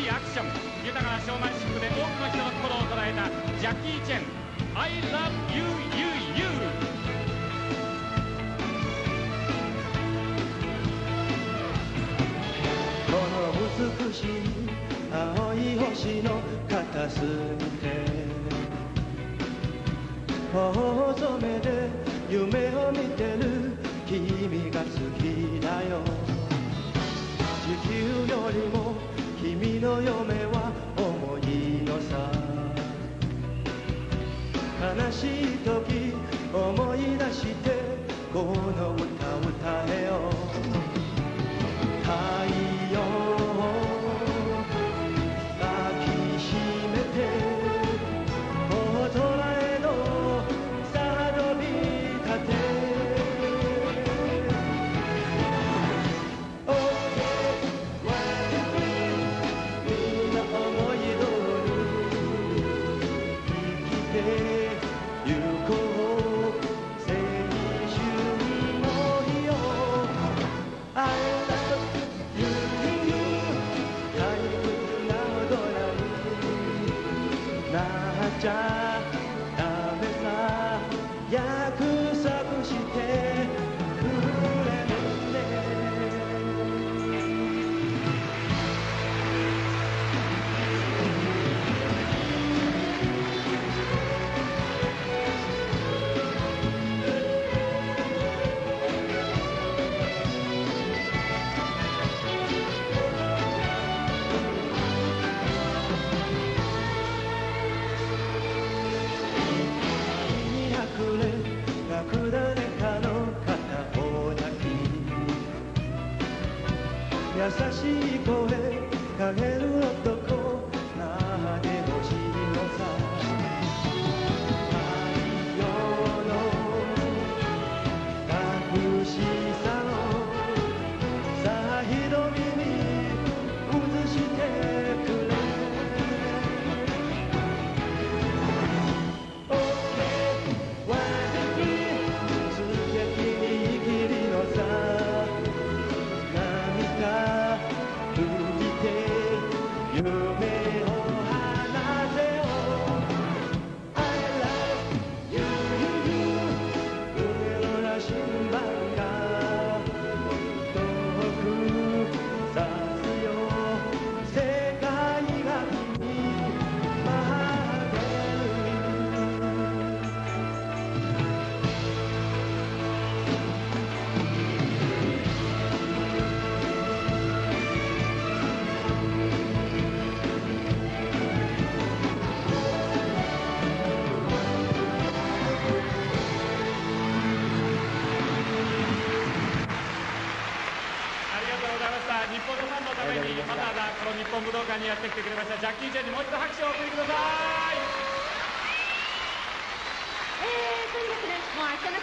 しいアクション。豊かなショーマンシップで多くの人の心を捉えたジャッキー・チェン。I love you you you. この美しい青い星の片隅で。こなっちゃダメさ約束して。優しい声かける男日本のファンのためにわざわざこの日本武道館にやってきてくれましたジャッキー・チェンにもう一度拍手をお送りください。えー、